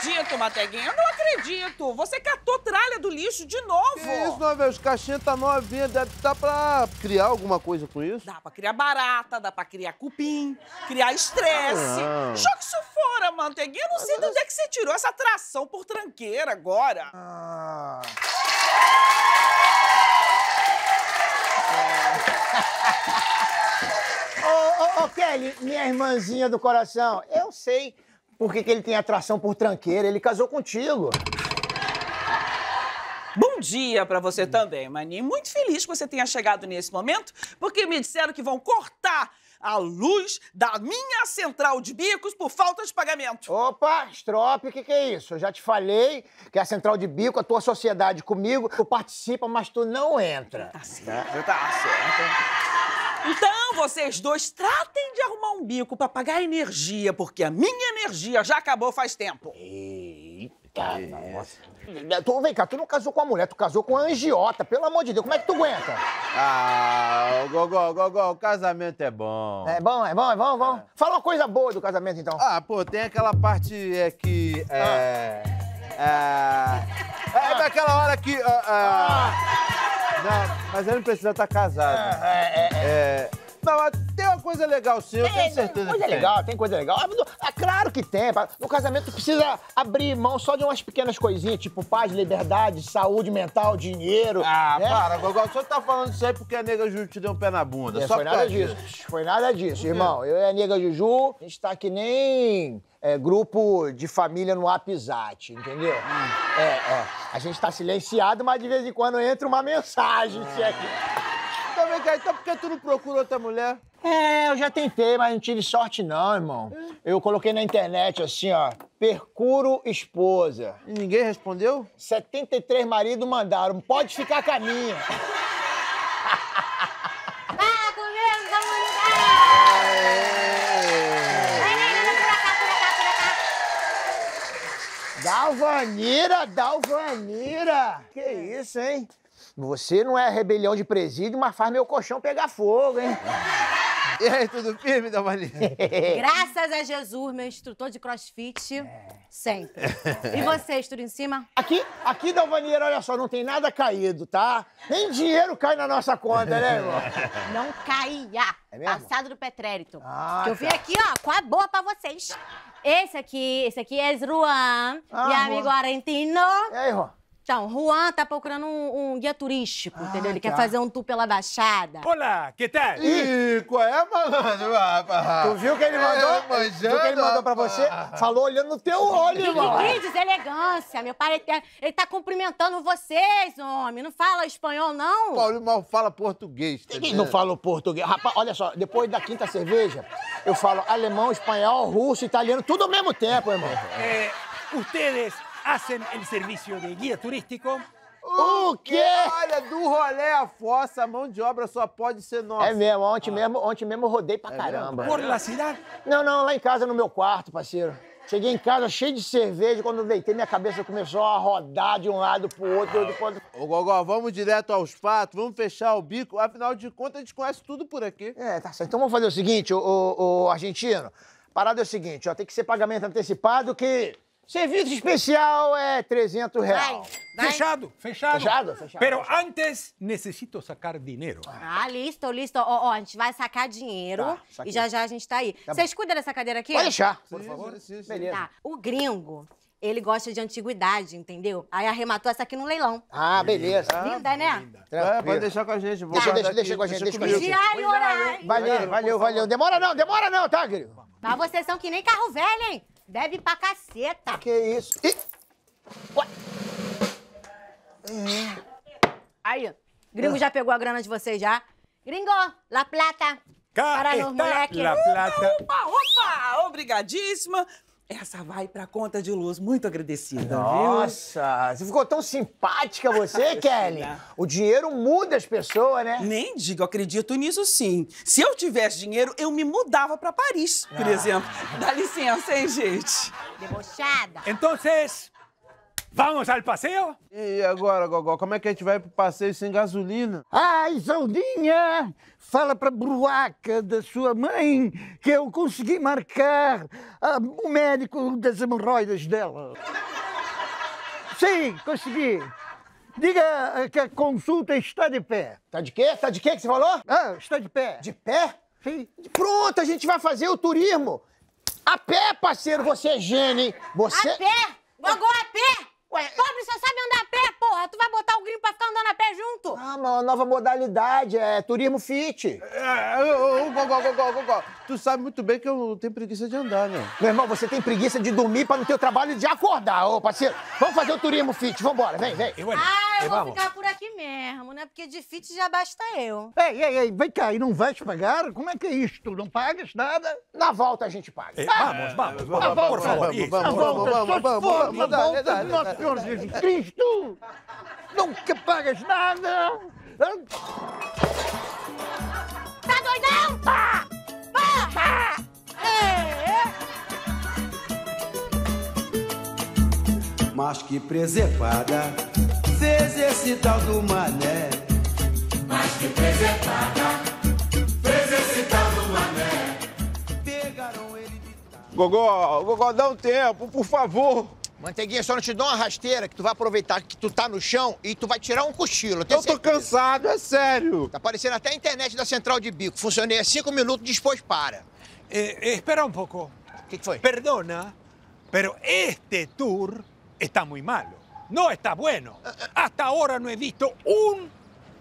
acredito, Mateguinha. Eu não acredito. Você catou tralha do lixo de novo. Que isso, Novel? Os caixinhas tá novinha. Deve dar pra criar alguma coisa com isso? Dá pra criar barata, dá pra criar cupim, criar estresse. Não. Joga isso fora, Manteiguinha. Eu não sei de onde é que você tirou essa atração por tranqueira agora. Ah. Ô, ô, ô, Kelly, minha irmãzinha do coração, eu sei por que, que ele tem atração por tranqueira. Ele casou contigo. Bom dia pra você também, Maninho. Muito feliz que você tenha chegado nesse momento, porque me disseram que vão cortar a luz da minha central de bicos por falta de pagamento. Opa, Strop, o que, que é isso? Eu já te falei que a central de bico, a tua sociedade comigo, tu participa, mas tu não entra. Tá certo, tá certo. Então, vocês dois tratem de arrumar um bico pra pagar a energia, porque a minha energia já acabou faz tempo. Eita, nossa. Tu, vem cá, tu não casou com a mulher, tu casou com a angiota. Pelo amor de Deus, como é que tu aguenta? Ah, Gogó, Gogó, o casamento é bom. É bom, é bom, é bom, é bom. Fala uma coisa boa do casamento, então. Ah, pô, tem aquela parte é que. É. É. É daquela hora que. ah, ah, não, mas ele não precisa estar casado. É, é, É. Não, tem uma coisa legal sim, eu tenho Tem certeza coisa que tem. legal, tem coisa legal. Ah, ah, claro que tem. No casamento tu precisa abrir mão só de umas pequenas coisinhas, tipo paz, liberdade, saúde mental, dinheiro. Ah, né? para, Gogó, só tá falando isso aí porque a nega Ju te deu um pé na bunda. É, só foi nada causa disso. Foi nada disso, irmão. Eu e a nega Juju, a gente tá que nem é, grupo de família no WhatsApp, entendeu? É, é. A gente tá silenciado, mas de vez em quando entra uma mensagem. se é que- Então vem cá, então por que tu não procura outra mulher? É, eu já tentei, mas não tive sorte não, irmão. Eu coloquei na internet assim, ó, percuro esposa. E ninguém respondeu? 73 maridos mandaram, pode ficar com a minha. Dalvanira, Dalvanira! Que isso, hein? Você não é rebelião de presídio, mas faz meu colchão pegar fogo, hein? E aí, tudo firme, Damalinha? Graças a Jesus, meu instrutor de crossfit, sempre. E vocês, tudo em cima? Aqui, aqui, Dalvanira, olha só, não tem nada caído, tá? Nem dinheiro cai na nossa conta, né, irmão? Não caia. É mesmo? Passado do pretérito. Ah, que eu vim tá. aqui, ó, com a boa pra vocês. Esse aqui, esse aqui é Juan, Ah, meu Juan. amigo argentino. E aí, Rô? Então, Juan tá procurando um, um guia turístico, entendeu? Ele tá. quer fazer um tour pela Baixada. Hola, ¿qué tal? Ih, qual é, malandro? Ah, ah. Tu viu que ele mandou? É, Tu viu que ele mandou pra você? Falou olhando no teu olho, irmão. Que deselegância, meu pai, ele tá, ele tá cumprimentando vocês, homem. Não fala espanhol, não? Paulo mal fala português. Tá não fala o português? Rapaz, olha só, depois da quinta cerveja, eu falo alemão, espanhol, russo, italiano, tudo ao mesmo tempo, irmão. Eh, ¿Ustedes hacen el servicio de guía turístico? O quê? Olha, do rolé à fossa, a mão de obra só pode ser nossa. É mesmo, ontem mesmo, ontem mesmo eu rodei pra caramba. ¿Por la ciudad? Não, não, lá em casa, no meu quarto, parceiro. Cheguei em casa cheio de cerveja, quando eu deitei, minha cabeça começou a rodar de um lado pro outro, de outro pro outro. Ô, Gogó, vamos direto aos fatos, vamos fechar o bico. Afinal de contas, a gente conhece tudo por aqui. É, tá certo. Então vamos fazer o seguinte, ô, ô, ô, argentino. A parada é o seguinte, ó, tem que ser pagamento antecipado que serviço especial é 300 Vai, reais. vai. Fechado, fechado. Fechado, fechado, Pero fechado. antes necesito sacar dinero. Ah, listo, listo. Ó, ó, a gente vai sacar dinheiro Tá, saquei. e já já a gente tá aí. Vocês cuidam dessa cadeira aqui? Pode deixar, por Sim, favor. sim, sim. Beleza. Tá. O gringo, ele gosta de antiguidade, entendeu? Aí arrematou essa aqui no leilão. Ah, beleza. Linda, né? É, pode deixar com a gente. Vou Deixa, deixa, deixa com a gente, deixa com a comigo. Diário, horário. Valeu, valeu, valeu. Demora não, demora não, tá, gringo? Mas vocês são que nem carro velho, hein? Deve pra caceta. Que isso? Ih, Aí, gringo já pegou a grana de vocês já? Gringo, La Plata. Acá Para los está moleques. la plata. Opa, opa! Obrigadíssima. Essa vai pra conta de luz. Muito agradecida, viu? Nossa, você ficou tão simpática você, Kelly. O dinheiro muda as pessoas, né? Nem digo, acredito nisso sim. Se eu tivesse dinheiro, eu me mudava pra Paris, por exemplo. Dá licença, hein, gente? Debochada. Entonces, ¿Vamos al paseo? E agora, Gogó, como é que a gente vai pro passeio sem gasolina? Ai, Isaudinha, fala para a bruaca da sua mãe que eu consegui marcar ah, o médico das hemorroidas dela. Sim, consegui. Diga que a consulta está de pé. Tá de quê? Tá de quê que você falou? Ah, está de pé. De pé? Sim. Pronto, a gente vai fazer o turismo. A pé, parceiro, você é gênio, hein? Você... A pé? Gogô a pé? Ué, Pobre só sabe andar a pé, porra. Tu vai botar o gringo pra ficar andando a pé junto? Ah, uma nova modalidade, é turismo fit. É, ô, ô, Gogó, Gogó, Gogó, tu sabe muito bem que eu tenho preguiça de andar, né? Meu irmão, você tem preguiça de dormir pra não ter o trabalho de acordar, ô parceiro. Vamos fazer o turismo fit, vambora, vem, vem. Ah, eu vou vamos. ficar por aqui mesmo, né? Porque de fit já basta eu. Ei, ei, ei, vem cá, e não vais pagar? Como é que é isto? Não pagas nada? Na volta a gente paga. Eh, vamos, vamos, vamos, vamos, por favor. vamos, isso. vamos, A volta, vamos, só vamos, se for vamos, na dale, volta dale, de Nosso dale, Senhor dale. Jesus Cristo! Nunca pagas nada! Tá doidão? Pá! Pá! Pá! É. Mas que presepada fez esse tal do mané. Pegaram ele de Gogó, Gogó, dá um tempo, por favor. Manteiguinha, só não te dou uma rasteira que tu vai aproveitar que tu tá no chão e tu vai tirar um cochilo. tenho Eu tô cansado, é sério. Tá aparecendo até a internet da central de bico. Funcionei há cinco minutos, depois para. Eh, espera un poco. O que, que foi? Perdona, pero este tour está muy malo. No está bueno. Hasta ahora no he visto un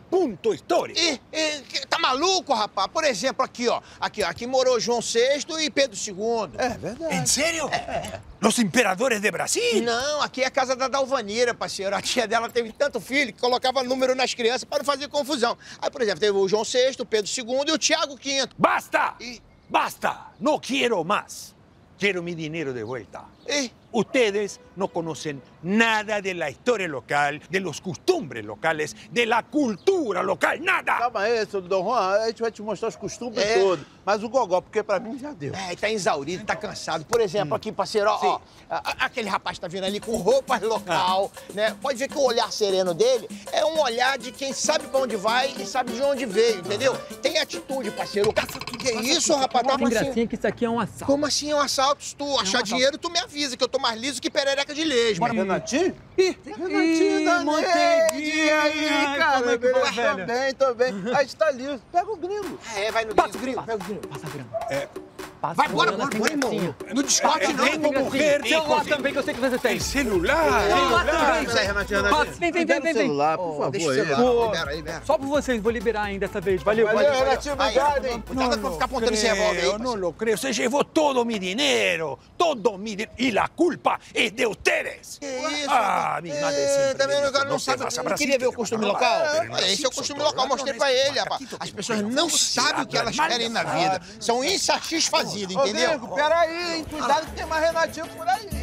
punto histórico. Que- tá maluco, rapaz? Por exemplo, aqui, ó. Aqui, ó. Aqui morou João VI e Pedro II. É verdade. ¿En serio? ¿Los imperadores de Brasil? Não, aqui é a casa da Dalvanira, parceiro. A tia dela teve tanto filho que colocava número nas crianças para não fazer confusão. Aí, por exemplo, teve o João VI, o Pedro II e o Tiago V. ¡Basta! Y- ¡Basta! No quiero más. Quiero mi dinero de vuelta. Ih, Ustedes no conocen nada de la historia local, de los costumbres locales, de la cultura local, nada. Calma aí, seu Dom Juan, a gente vai te mostrar os costumes É. todos. Mas o Gogó, porque pra mim já deu. É, tá exaurido, tá cansado. Por exemplo, aqui, parceiro, ó, ó, a- aquele rapaz tá vindo ali com roupas local, né? Pode ver que o olhar sereno dele é um olhar de quem sabe pra onde vai e sabe de onde veio, entendeu? Tem atitude, parceiro. Que isso, rapaz? Tá Tem assim. gracinha que isso aqui é um assalto. Como assim é um assalto? Se tu achar dinheiro, tu me avisa, que eu tô mais liso que perereca de lesma. Renatinho? Ih, Renatinho da Manteiguinha, Ned. ai, cara, como é que beleza? Tô bem, tô bem. A gente tá liso. Pega o gringo. Ah, é, vai no gringo, gringo, pega o gringo. Passa a grana. É. Passa Vai, a bora, bora, tem bora, irmão. No discute, Eu não. Tem mujer, gracinha. Celular hijos. também, que eu sei que você tem. El celular. Celular também. Vem, vem, vem, vem, celular, por favor. Deixa o aí. celular, libera, libera. Só por vocês, vou liberar ainda dessa vez. Valeu, Valeu, valeu. Renatinho, obrigado, hein? Cuidado pra ficar apontando esse revólver aí. no parceiro. lo creo. Se llevó todo mi dinero. Todo mi dinero. Y la culpa es de ustedes. Que isso, Ah, rapaz? mi madre É, me vendo? O cara não sabe. a Não queria ver o costume a local? É, Esse é o costume local, mostrei pra ele, rapaz. As pessoas não sabem o que elas querem na vida. São insatisfazidas, Ô, entendeu? gringo, peraí, hein? Cuidado que tem mais Renatinho por aí.